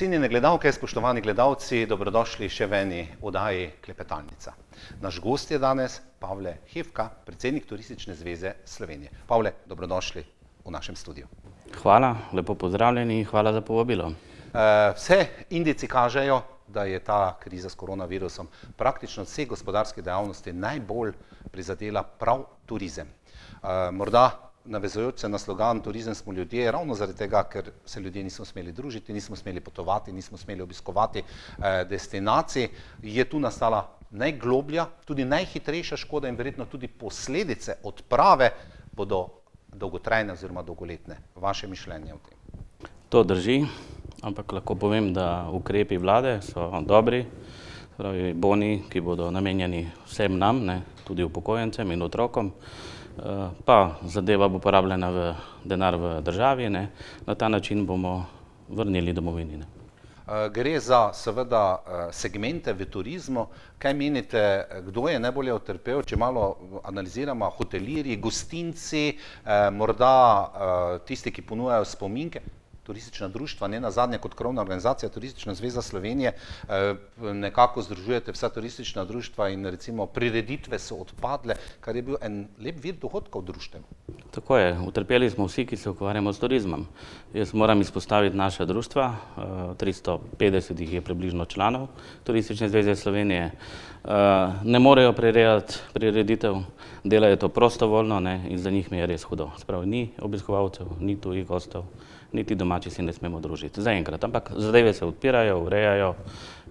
Cenjene gledalke, spoštovani gledalci, dobrodošli še v eni oddaji Klepetalnica. Naš gost je danes Pavle Hevka, predsednik Turistične zveze Slovenije. Pavle, dobrodošli v našem studiu. Hvala, lepo pozdravljeni in hvala za povabilo. Uh, vse indici kažejo, da je ta kriza s koronavirusom praktično vse gospodarske dejavnosti najbolj prizadela prav turizem. Uh, morda navezujoč se na slogan Turizem smo ljudje, ravno zaradi tega, ker se ljudje nismo smeli družiti, nismo smeli potovati, nismo smeli obiskovati eh, destinacij, je tu nastala najgloblja, tudi najhitrejša škoda in verjetno tudi posledice odprave bodo dolgotrajne oziroma dolgoletne. Vaše mišljenje o tem? To drži, ampak lahko povem, da ukrepi vlade so dobri, pravi boni, ki bodo namenjeni vsem nam, ne, tudi upokojencem in otrokom. Eh, pa zadeva bo porabljena v denar v državi, ne. na ta način bomo vrnili domovini. Ne. Eh, gre za seveda eh, segmente v turizmu. Kaj menite, kdo je najbolje utrpel, če malo analiziramo, hotelirji, gostinci, morda tisti, ki ponujajo spominke? Turistična društva, ne na zadnje kot krovna organizacija Turistična zveza Slovenije, eh, nekako združujete vsa turistična društva in recimo prireditve so odpadle, kar je bil en lep vir dohodka v društvu. Tako je, utrpeli smo vsi, ki se ukvarjamo s turizmom. Jaz moram izpostaviti naša društva, 350 eh, jih je približno članov Turistične zveze Slovenije. Eh, ne morejo prirejati prireditev, delajo to prostovoljno in za njih mi je res hudo. Spravi, ni obiskovalcev, ni tujih gostov niti domači si ne smemo družiti. Zaenkrat, ampak zadeve se odpirajo, urejajo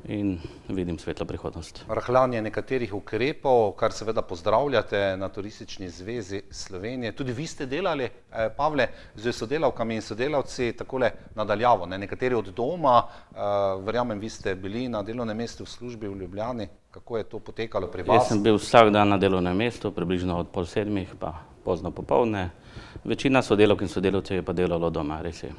in vidim svetlo prihodnost. Rahljanje nekaterih ukrepov, kar seveda pozdravljate na Turistični zvezi Slovenije. Tudi vi ste delali, eh, Pavle, z sodelavkami in sodelavci takole nadaljavo. Ne? Nekateri od doma, eh, verjamem, vi ste bili na delovnem mestu v službi v Ljubljani. Kako je to potekalo pri vas? Jaz sem bil vsak dan na delovnem mestu, približno od pol sedmih pa pozno popovdne. Večina sodelavk in sodelavcev je pa delalo doma, res je.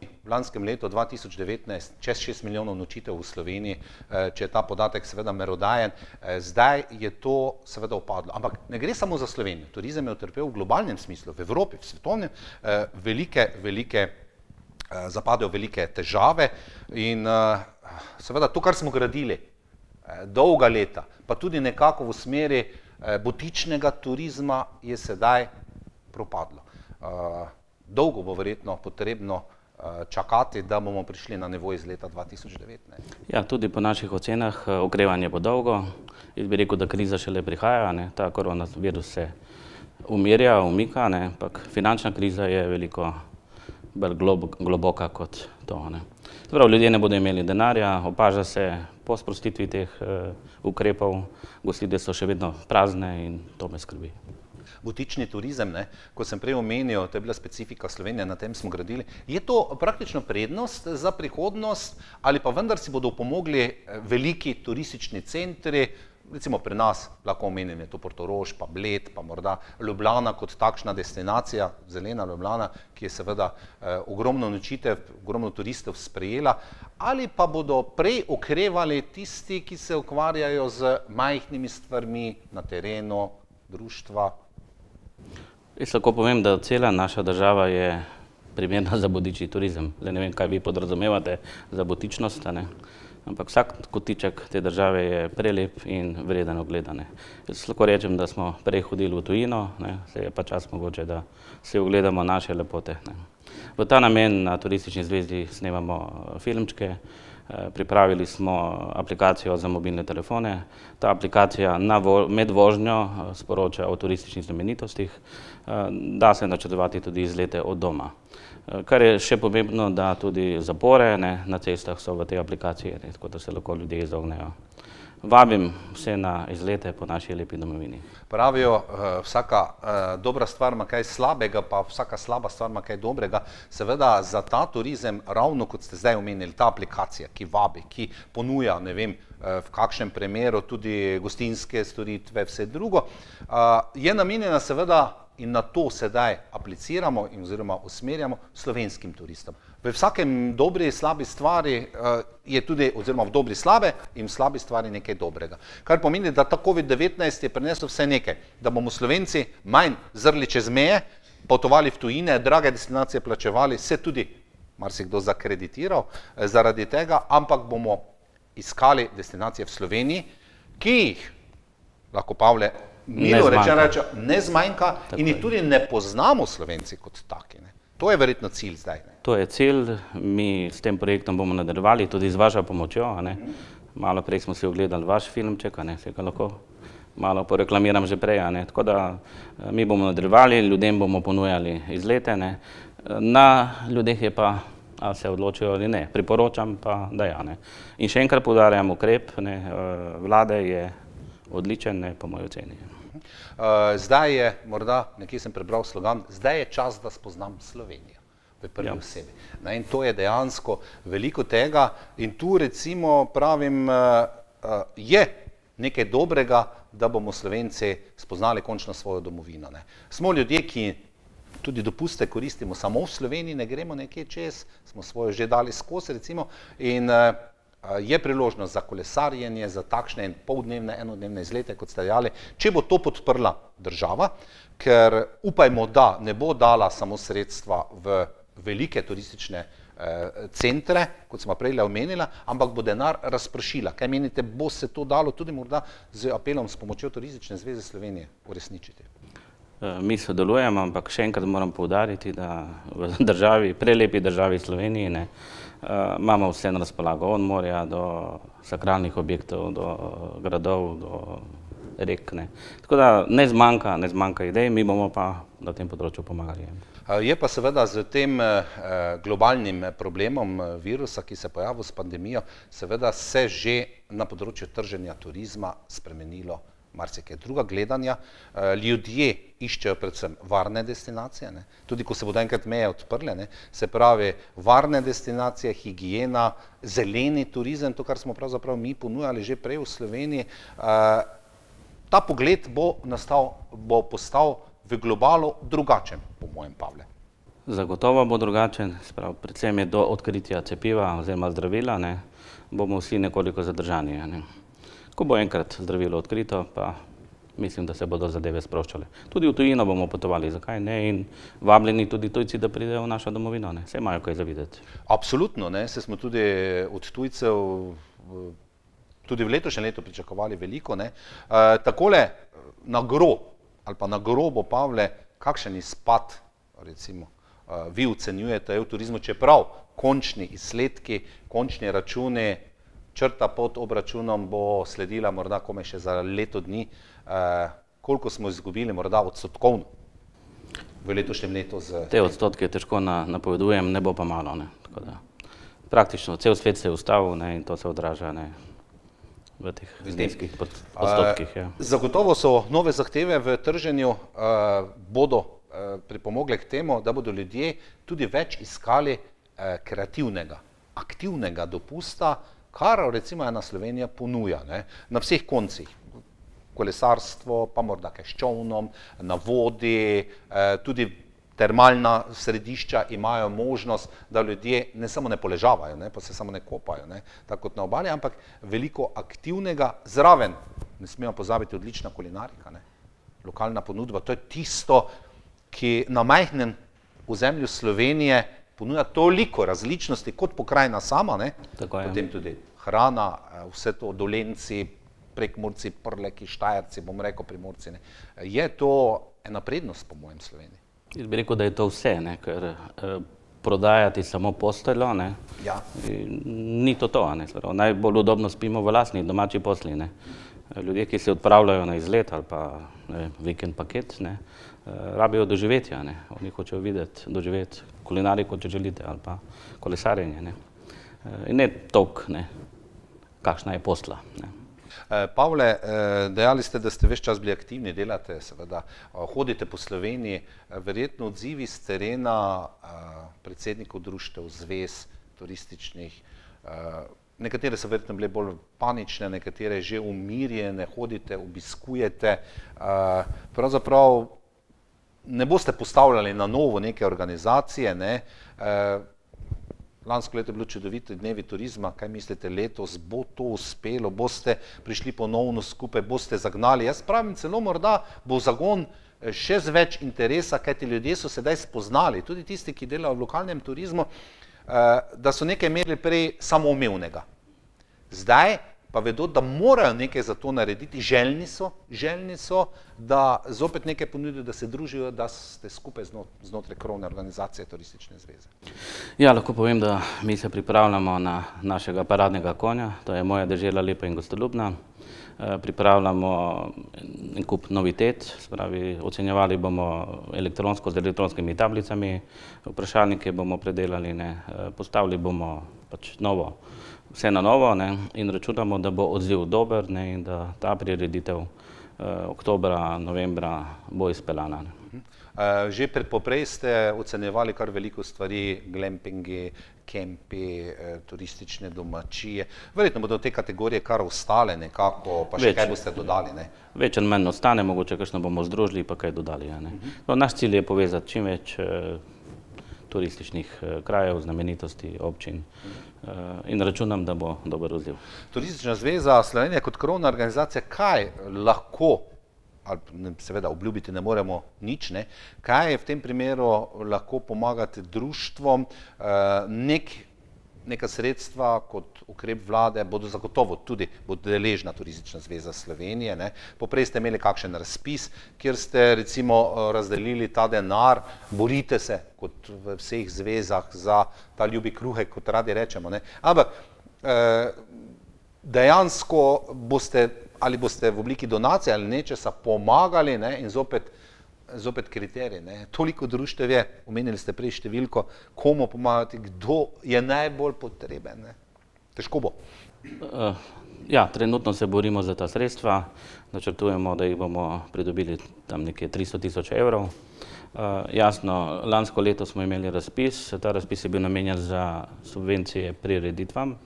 V lanskem letu 2019 čez 6 milijonov nočitev v Sloveniji, eh, če je ta podatek seveda merodajen, eh, zdaj je to seveda upadlo. Ampak ne gre samo za Slovenijo. Turizem je utrpel v globalnem smislu, v Evropi, v svetovnem, eh, velike, velike, zapadejo velike težave in seveda to, kar smo gradili dolga leta, pa tudi nekako v smeri botičnega turizma je sedaj propadlo. Dolgo bo verjetno potrebno čakati, da bomo prišli na nivo iz leta 2019. Ja, tudi po naših ocenah eh, okrevanje bo dolgo. Jaz bi rekel, da kriza šele prihaja, ne? ta koronavirus se umirja, umika, ne? ampak finančna kriza je veliko bolj globoka kot to. Ne? Prav, ljudje ne bodo imeli denarja, opaža se po sprostitvi teh uh, ukrepov, gostite so še vedno prazne in to me skrbi butični turizem, ne, ko sem prej omenil, to je bila specifika Slovenije, na tem smo gradili. Je to praktično prednost za prihodnost ali pa vendar si bodo pomogli eh, veliki turistični centri, recimo pri nas, lahko omenim je to Portorož, pa Bled, pa morda Ljubljana kot takšna destinacija, zelena Ljubljana, ki je seveda eh, ogromno nočitev, ogromno turistov sprejela, ali pa bodo prej okrevali tisti, ki se ukvarjajo z majhnimi stvarmi na terenu, društva, Jaz lahko povem, da cela naša država je primerna za bodični turizem. Le ne vem, kaj vi podrazumevate za botičnost, ne? ampak vsak kotiček te države je prelep in vreden ogledane. Jaz lahko rečem, da smo prej hodili v tujino, ne? se je pa čas mogoče, da se ogledamo naše lepote. Ne? V ta namen na Turistični zvezdi snemamo filmčke, Eh, pripravili smo aplikacijo za mobilne telefone. Ta aplikacija med vožnjo eh, sporoča o turističnih znamenitostih, eh, da se načrtovati tudi izlete od doma. Kar je še pomembno, da tudi zapore ne, na cestah so v tej aplikaciji, ne, tako da se lahko ljudje izognejo vabim vse na izlete po naši lepi domovini. Pravijo, uh, vsaka uh, dobra stvar ima kaj slabega, pa vsaka slaba stvar ima kaj dobrega. Seveda za ta turizem, ravno kot ste zdaj omenili, ta aplikacija, ki vabi, ki ponuja, ne vem, uh, v kakšnem primeru tudi gostinske storitve, vse drugo, je namenjena seveda in na to sedaj apliciramo in oziroma usmerjamo slovenskim turistom. V vsakem dobri slabi stvari uh, je tudi, oziroma v dobri slabe in v slabi stvari nekaj dobrega. Kar pomeni, da ta COVID-19 je prinesel vse nekaj, da bomo Slovenci manj zrli čez meje, potovali v tujine, drage destinacije plačevali, se tudi marsikdo zakreditiral zaradi tega, ampak bomo iskali destinacije v Sloveniji, ki jih lahko Pavle milo rečeno reče, ne zmanjka Tako in jih tudi ne poznamo slovenci kot taki. Ne. To je verjetno cilj zdaj. Ne. To je cilj, mi s tem projektom bomo nadaljevali tudi z vašo pomočjo. Ne. Malo prej smo si ogledali vaš filmček, ne, se ga lahko malo poreklamiram že prej. Ne. Tako da eh, mi bomo nadaljevali, ljudem bomo ponujali izlete. Ne. Na ljudeh je pa ali se odločijo ali ne. Priporočam pa, da ja. Ne. In še enkrat podarjam ukrep ne, eh, vlade je odličen, ne, po moji oceni. Uh, zdaj je, morda nekje sem prebral slogan, zdaj je čas, da spoznam Slovenijo v prvi ja. osebi. Na, in to je dejansko veliko tega in tu recimo pravim, uh, uh, je nekaj dobrega, da bomo Slovenci spoznali končno svojo domovino. Ne. Smo ljudje, ki tudi dopuste koristimo samo v Sloveniji, ne gremo nekje čez, smo svojo že dali skozi recimo in je priložnost za kolesarjenje, za takšne poldnevne, enodnevne izlete, kot ste dejali, če bo to podprla država, ker upajmo, da ne bo dala samo sredstva v velike turistične eh, centre, kot smo prej omenila, ampak bo denar razpršila. Kaj menite, bo se to dalo tudi morda z apelom s pomočjo Turistične zveze Slovenije uresničiti? Eh, mi sodelujemo, ampak še enkrat moram povdariti, da v državi, prelepi državi Sloveniji, ne, uh, imamo vse na razpolago, od morja do sakralnih objektov, do gradov, do rek. Ne. Tako da ne zmanjka, ne zmanjka idej, mi bomo pa na tem področju pomagali. Je pa seveda z tem globalnim problemom virusa, ki se je pojavil s pandemijo, seveda se že na področju trženja turizma spremenilo marsikaj druga gledanja. Eh, ljudje iščejo predvsem varne destinacije, ne? tudi ko se bodo enkrat meje odprle, ne? se pravi varne destinacije, higiena, zeleni turizem, to, kar smo pravzaprav mi ponujali že prej v Sloveniji. Eh, ta pogled bo, nastal, bo postal v globalu drugačen, po mojem Pavle. Zagotovo bo drugačen, sprav, predvsem je do odkritja cepiva oziroma zdravila, ne, bomo vsi nekoliko zadržani. Ne. Ko bo enkrat zdravilo odkrito, pa mislim, da se bodo zadeve sproščale. Tudi v tujino bomo potovali, zakaj ne, in vabljeni tudi tujci, da pridejo v našo domovino, ne, se imajo kaj zavideti. Absolutno, ne, se smo tudi od tujcev tudi v letošnjem letu pričakovali veliko, ne. E, takole na gro, ali pa na grobo, Pavle, kakšen izpad, recimo, vi ocenjujete v turizmu, čeprav končni izsledki, končni računi črta pod obračunom bo sledila morda kome še za leto dni, eh, koliko smo izgubili morda odstotkovno v letošnjem letu. Z... Te odstotke težko na, napovedujem, ne bo pa malo. Ne. Da, praktično cel svet se je ustavil ne, in to se odraža ne, v teh zniskih odstotkih. Ja. Zagotovo so nove zahteve v trženju, eh, bodo eh, pripomogle k temu, da bodo ljudje tudi več iskali eh, kreativnega, aktivnega dopusta, kar recimo ena Slovenija ponuja ne, na vseh koncih. Kolesarstvo, pa morda kaj s čovnom, na vodi, eh, tudi termalna središča imajo možnost, da ljudje ne samo ne poležavajo, ne, pa se samo ne kopajo, ne, tako kot na obali, ampak veliko aktivnega zraven. Ne smemo pozabiti odlična kulinarika, ne, lokalna ponudba. To je tisto, ki na majhnem ozemlju Slovenije ponuja toliko različnosti kot pokrajina sama, ne? Tako je. potem tudi hrana, eh, vse to dolenci, prekmurci, prleki, štajerci, bom rekel primorci. Ne? Je to ena prednost po mojem Sloveniji? Jaz bi rekel, da je to vse, ne? ker eh, prodajati samo posteljo, ne? Ja. ni to to. Ne? Najbolj udobno spimo v lasni domači posli. Ne? Ljudje, ki se odpravljajo na izlet ali pa ne, vikend paket, ne, eh, rabijo doživetja. Ne. Oni hočejo videti, doživeti kulinariko, če želite, ali pa kolesarjenje. Ne. Eh, in ne tok, ne, kakšna je posla. Ne. Eh, Pavle, dejali ste, da ste več čas bili aktivni, delate, seveda, hodite po Sloveniji, verjetno odzivi z terena predsednikov društev, zvez, turističnih, Nekatere so verjetno bile bolj panične, nekatere že umirjene, hodite, obiskujete. Pravzaprav ne boste postavljali na novo neke organizacije. Ne? Lansko leto je bilo čudovito dnevi turizma, kaj mislite, letos bo to uspelo, boste prišli ponovno skupaj, boste zagnali. Jaz pravim celo morda bo zagon eh, še z več interesa, kaj ti ljudje so sedaj spoznali, tudi tisti, ki delajo v lokalnem turizmu, da so nekaj imeli prej samoumevnega. Zdaj pa vedo, da morajo nekaj za to narediti, željni so, željni so, da zopet nekaj ponudijo, da se družijo, da ste skupaj znotraj krovne organizacije Turistične zveze. Ja, lahko povem, da mi se pripravljamo na našega paradnega konja, to je moja država lepa in gostoljubna. Eh, pripravljamo en kup novitet, spravi, ocenjevali bomo elektronsko z elektronskimi tablicami, vprašalnike bomo predelali, ne, eh, postavili bomo pač novo, vse na novo ne, in računamo, da bo odziv dober ne, in da ta prireditev eh, oktobra, novembra bo izpeljana. Uh, že poprej ste ocenjevali kar veliko stvari, glampingi, kempi, eh, turistične domačije. Verjetno bodo te kategorije kar ostale nekako, pa še Več. kaj boste dodali? Ne? Več ali manj ostane, mogoče kakšno bomo združili, pa kaj dodali. Ja, uh -huh. no, naš cilj je povezati čim več eh, turističnih eh, krajev, znamenitosti, občin eh, in računam, da bo dober odziv. Turistična zveza Slovenija kot krovna organizacija, kaj lahko ali seveda obljubiti ne moremo nič, ne. kaj je v tem primeru lahko pomagati društvom, eh, nek, neka sredstva kot ukrep vlade bodo zagotovo tudi bodo deležna Turistična zveza Slovenije. Ne. Poprej ste imeli kakšen razpis, kjer ste recimo eh, razdelili ta denar, borite se kot v vseh zvezah za ta ljubi kruhe, kot radi rečemo. Ne. Ampak eh, dejansko boste ali boste v obliki donacije ali nečesa pomagali ne, in zopet, zopet kriterij. Ne. Toliko društev je, omenili ste prej številko, komu pomagati, kdo je najbolj potreben. Ne. Težko bo. Uh, ja, trenutno se borimo za ta sredstva, načrtujemo, da jih bomo pridobili tam nekje 300 tisoč evrov. Uh, jasno, lansko leto smo imeli razpis, ta razpis je bil namenjen za subvencije prireditvam,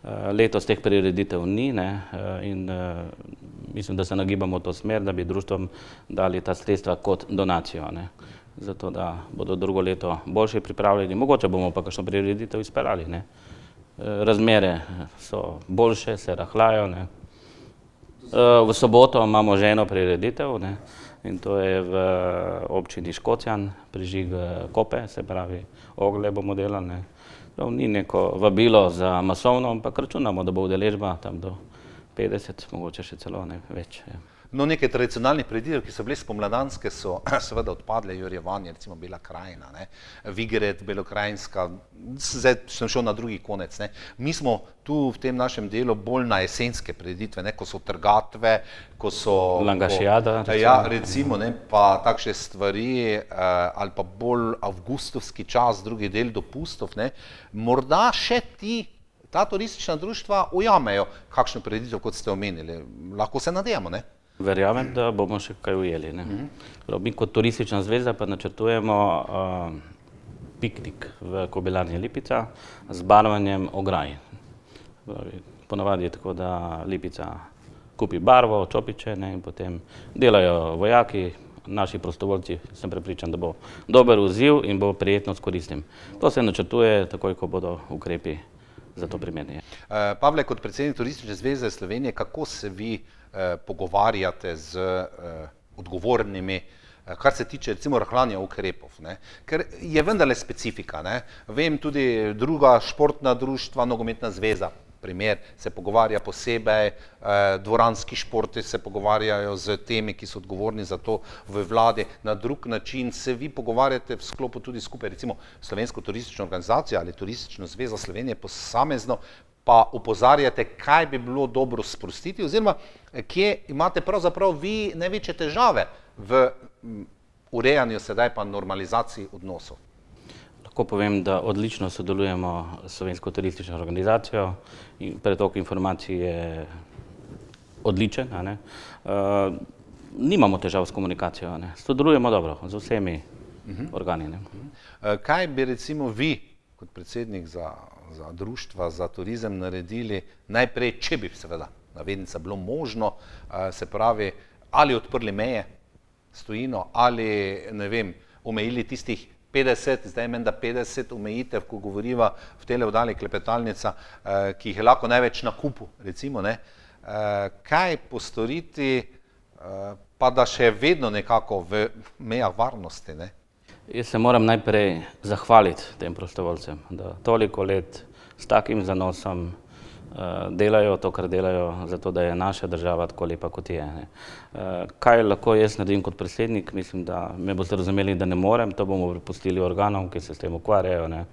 Eh, letos teh prireditev ni ne, eh, in eh, mislim, da se nagibamo v to smer, da bi društvom dali ta sredstva kot donacijo, ne, zato da bodo drugo leto boljše pripravljeni, mogoče bomo pa kakšno prireditev izpeljali. Ne. Razmere so boljše, se rahlajo. Ne. V soboto imamo že eno prireditev ne, in to je v občini Škocjan, prižig Kope, se pravi ogle bomo delali. Ne. To ni neko vabilo za masovno, ampak računamo, da bo udeležba tam do 50, mogoče še celo ne več. Ja. No, nekaj tradicionalnih preditev, ki so bile spomladanske, so seveda odpadle, Jurjevanje, recimo Bela krajina, ne? Vigret, Belokrajinska, zdaj sem šel na drugi konec. Ne? Mi smo tu v tem našem delu bolj na jesenske preditve, ne? ko so trgatve, ko so... Langašijada. Recimo. Ja, recimo, ne? pa takšne stvari, eh, ali pa bolj avgustovski čas, drugi del dopustov, ne? morda še ti ta turistična društva ujamejo kakšno preditev, kot ste omenili. Lahko se nadejamo, ne? Verjamem, da bomo še kaj ujeli. Uh mhm. Mi kot turistična zveza pa načrtujemo uh, piknik v Kobelarni Lipica z barvanjem ograj. Ponavadi je tako, da Lipica kupi barvo, čopiče ne, in potem delajo vojaki, naši prostovoljci, sem prepričan, da bo dober odziv in bo prijetno s koristim. To se načrtuje takoj, ko bodo ukrepi za to primerni. Uh, Pavle, kot predsednik Turistične zveze Slovenije, kako se vi uh, pogovarjate z eh, odgovornimi, eh, kar se tiče recimo rahljanja ukrepov, ne? ker je vendarle specifika. Ne? Vem tudi druga športna društva, nogometna zveza, primer, se pogovarja posebej, dvoranski športi se pogovarjajo z temi, ki so odgovorni za to v vladi, na drug način se vi pogovarjate v sklopu tudi skupaj, recimo Slovensko turistično organizacijo ali Turistično zvezo Slovenije posamezno, pa upozarjate, kaj bi bilo dobro sprostiti, oziroma kje imate pravzaprav vi največje težave v urejanju, sedaj pa normalizaciji odnosov. Lahko povem, da odlično sodelujemo s Slovensko turistično organizacijo in pretok informacij je odličen. Uh, nimamo težav s komunikacijo, ne? sodelujemo dobro z vsemi uh mhm. -huh. organi. Uh -huh. Kaj bi recimo vi, kot predsednik za za društva, za turizem naredili najprej, če bi seveda navednica bilo možno, se pravi, ali odprli meje s tujino, ali ne vem, omejili tistih 50, zdaj meni da 50 omejitev, ko govoriva v tele vdali klepetalnica, ki jih je lahko največ na kupu, recimo, ne, kaj postoriti, pa da še vedno nekako v mejah varnosti, ne? Jaz se moram najprej zahvaliti tem prostovoljcem, da toliko let s takim zanosom uh, delajo to, kar delajo, zato da je naša država tako lepa, kot je. Uh, kaj lahko jaz naredim kot predsednik? Mislim, da me boste razumeli, da ne morem, to bomo prepustili organom, ki se s tem ukvarjajo. Ne?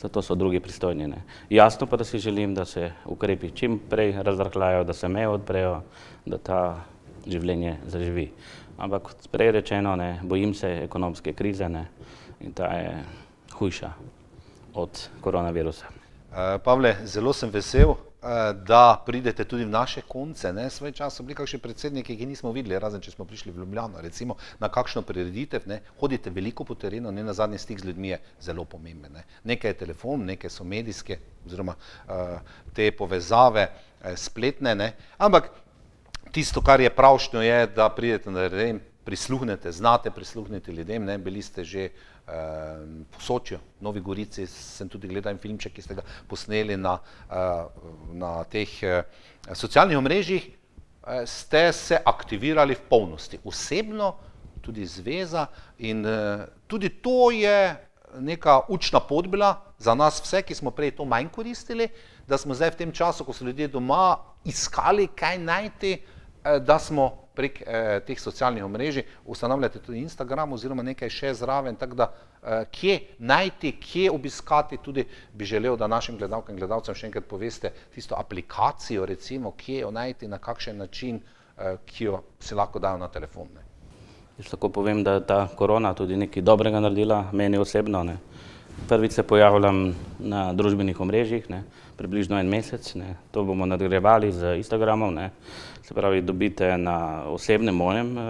Zato so drugi pristojni. Ne? Jasno pa, da si želim, da se ukrepi čim prej razrahljajo, da se meje odprejo, da ta življenje zaživi. Ampak kot prej rečeno, ne, bojim se ekonomske krize ne, in ta je hujša od koronavirusa. Uh, Pavle, zelo sem vesel, da pridete tudi v naše konce. Ne? Svoj čas so bili kakšni predsedniki, ki nismo videli, razen če smo prišli v Ljubljano, recimo na kakšno prireditev. Ne? Hodite veliko po terenu, ne na zadnji stik z ljudmi je zelo pomemben. Ne? Nekaj je telefon, nekaj so medijske, oziroma uh, te povezave uh, spletne, ne? ampak tisto, kar je pravšnjo, je, da pridete na teren, prisluhnete, znate prisluhniti ljudem. Ne? Bili ste že uh, po Sočju, Novi Gorici, sem tudi gledal filmček, ki ste ga posneli na, uh, na teh uh, socialnih omrežjih. Uh, ste se aktivirali v polnosti, osebno, tudi zveza in uh, tudi to je neka učna pot bila za nas vse, ki smo prej to manj koristili, da smo zdaj v tem času, ko so ljudje doma, iskali kaj najti, da smo prek eh, teh socialnih omrežij ustanovljate tudi Instagram oziroma nekaj še zraven, tako da eh, kje najti, kje obiskati, tudi bi želel, da našim gledalkam in gledalcem še enkrat poveste tisto aplikacijo, recimo, kje jo najti, na kakšen način, eh, ki jo si lahko dajo na telefon. Ne. Jaz lahko povem, da je ta korona tudi nekaj dobrega naredila, meni osebno. Ne. Prvič se pojavljam na družbenih omrežjih, ne, približno en mesec, ne. to bomo nadgrevali z Instagramom. Ne se pravi, dobite na osebnem mojem, eh,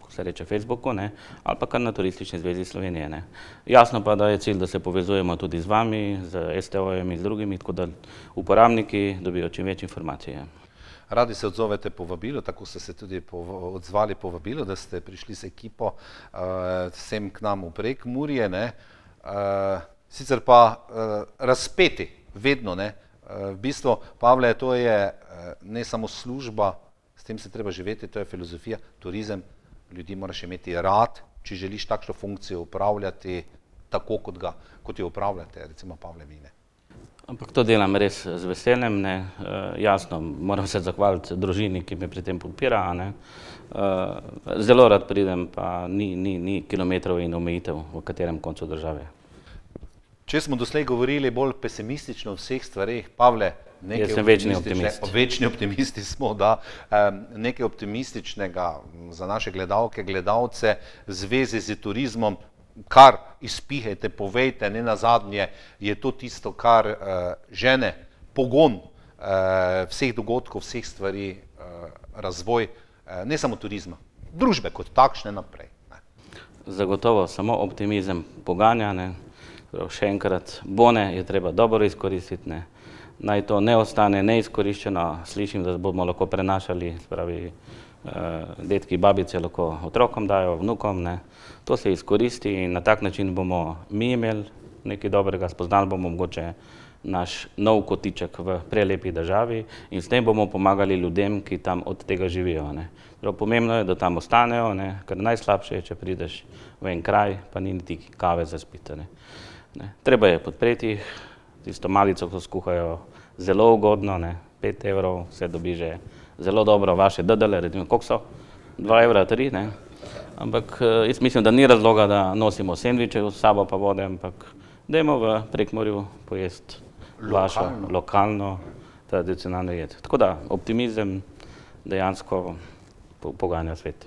ko se reče Facebooku, ne, ali pa kar na Turistični zvezi Slovenije. Ne. Jasno pa, da je cilj, da se povezujemo tudi z vami, z STO-jem in z drugimi, tako da uporabniki dobijo čim več informacije. Radi se odzovete po vabilu, tako ste se tudi odzvali po vabilu, da ste prišli s ekipo uh, sem k nam v prek Murje, ne. Uh, sicer pa uh, razpeti, vedno, ne, uh, v bistvu, Pavle, to je eh, ne samo služba, s tem se treba živeti, to je filozofija, turizem, ljudi moraš imeti rad, če želiš takšno funkcijo upravljati tako, kot, ga, kot jo upravljate, recimo Pavle Mine. Ampak to delam res z veseljem, ne. E, jasno, moram se zahvaliti družini, ki me pri tem podpira. Ne. E, zelo rad pridem, pa ni, ni, ni kilometrov in omejitev v katerem koncu države. Če smo doslej govorili bolj pesimistično o vseh stvarih, Pavle, nekaj sem večni optimist. Večni optimisti smo, da um, nekaj optimističnega za naše gledalke, gledalce v zvezi z turizmom, kar izpihajte, povejte, ne na zadnje, je to tisto, kar uh, žene pogon uh, vseh dogodkov, vseh stvari, uh, razvoj, uh, ne samo turizma, družbe kot takšne naprej. Ne. Zagotovo samo optimizem poganja. Ne. Še enkrat, bone je treba dobro izkoristiti, ne. naj to ne ostane neizkoriščeno, slišim, da bomo lahko prenašali, spravi, eh, detki, babice lahko otrokom dajo, vnukom, ne. to se izkoristi in na tak način bomo mi imeli nekaj dobrega, spoznali bomo mogoče naš nov kotiček v prelepi državi in s tem bomo pomagali ljudem, ki tam od tega živijo. Ne. Prav pomembno je, da tam ostanejo, ne, ker najslabše je, če prideš v en kraj, pa ni niti kave za spite. Ne. Ne. Treba je podpreti tisto malico, ko skuhajo zelo ugodno, ne. 5 evrov se dobi že zelo dobro, vaše DDL, recimo, koliko so? 2 evra, 3, ne. Ampak eh, jaz mislim, da ni razloga, da nosimo sendviče v sabo pa vode, ampak dajmo v prekmorju pojesti vašo lokalno tradicionalno jed. Tako da optimizem dejansko poganja svet.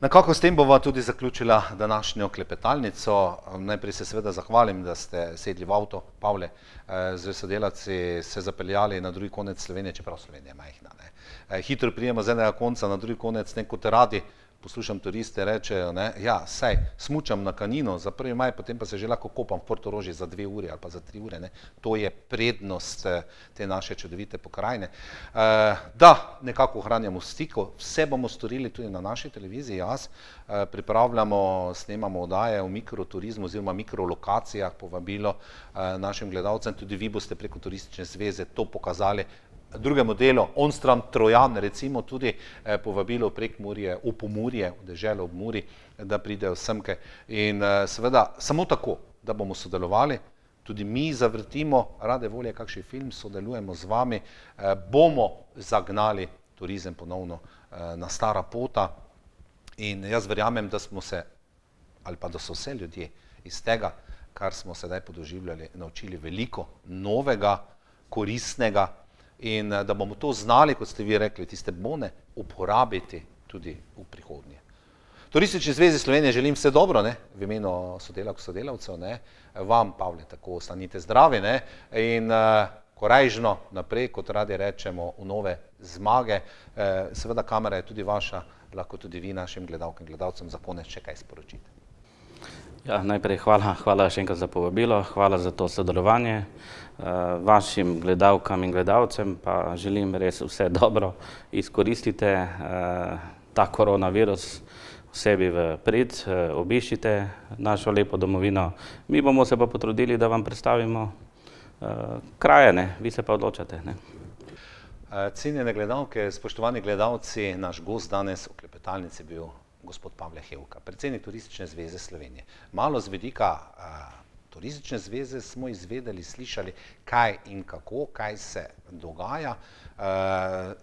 Nekako s tem bova tudi zaključila današnjo klepetalnico. Najprej se seveda zahvalim, da ste sedli v avto, Pavle, eh, z sodelavci se zapeljali na drugi konec Slovenije, čeprav Slovenija je majhna. Ne. Eh, hitro prijemo z enega konca na drugi konec, neko te radi, poslušam turiste, rečejo, ne, ja, sej, smučam na kanino za prvi maj, potem pa se že lahko kopam v Portoroži za dve uri ali pa za tri ure. Ne. To je prednost eh, te naše čudovite pokrajine. E, da, nekako ohranjamo stiko, vse bomo storili tudi na naši televiziji, jaz e, pripravljamo, snemamo odaje v mikroturizmu oziroma mikrolokacijah, povabilo našim gledalcem, tudi vi boste preko turistične zveze to pokazali, drugemu delu, Onstram, Trojan, recimo tudi eh, povabilo prek Murije, v Pomurje, v deželo ob Muri, da pridejo semke. In eh, seveda samo tako, da bomo sodelovali, tudi mi zavrtimo, rade volje, kakšen film, sodelujemo z vami, eh, bomo zagnali turizem ponovno eh, na stara pota. In jaz verjamem, da smo se, ali pa da so vse ljudje iz tega, kar smo sedaj podoživljali, naučili veliko novega, koristnega in da bomo to znali, kot ste vi rekli, tiste bone uporabiti tudi v prihodnje. Turistični zvezi Slovenije želim vse dobro, ne, v imenu sodelavk, sodelavcev, ne, vam, Pavle, tako ostanite zdravi, ne, in uh, korajžno naprej, kot radi rečemo, v nove zmage. Uh, seveda kamera je tudi vaša, lahko tudi vi našim gledalkam in gledalcem za konec še kaj sporočite. Ja, najprej hvala, hvala še enkrat za povabilo, hvala za to sodelovanje. Uh, vašim gledalkam in gledalcem pa želim res vse dobro, izkoristite uh, ta koronavirus, sebi v prid, eh, obiščite našo lepo domovino. Mi bomo se pa potrudili, da vam predstavimo uh, kraje, ne? vi se pa odločate. Ne? Eh, cenjene gledalke, spoštovani gledalci, naš gost danes v klepetalnici bil gospod Pavle Hevka, predsednik Turistične zveze Slovenije. Malo z vedika Turistične zveze smo izvedeli, slišali, kaj in kako, kaj se dogaja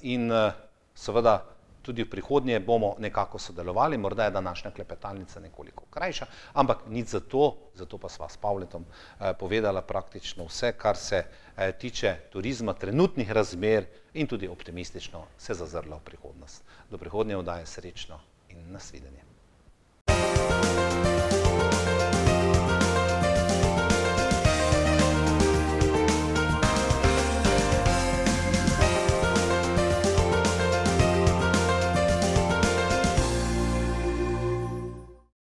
in seveda tudi v prihodnje bomo nekako sodelovali, morda je današnja klepetalnica nekoliko krajša, ampak nič za to, zato pa sva s Pavletom eh, povedala praktično vse, kar se eh, tiče turizma, trenutnih razmer in tudi optimistično se zazrla v prihodnost. Do prihodnje vdaje srečno in nasvidenje. Thank you.